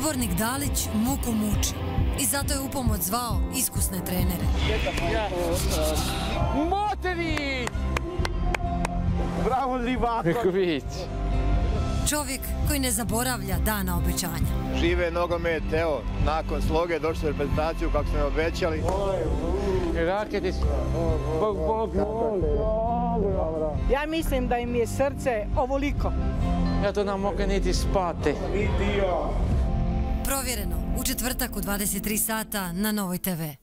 Odbornik Dalić muku muči i zato je u pomoć zvao iskusne trenere. Motri! Bravo Ribako! Peković. Čovjek koji ne zaboravlja dana obećanja. Žive nogomet, evo, nakon sloge došli u reprezentaciju kako smo obećali. Raketić. Bog, bog, bog. Ja mislim da im je srce ovoliko. Ja to nam mogu niti spati. Provjereno u četvrtak u 23 sata na Novoj TV.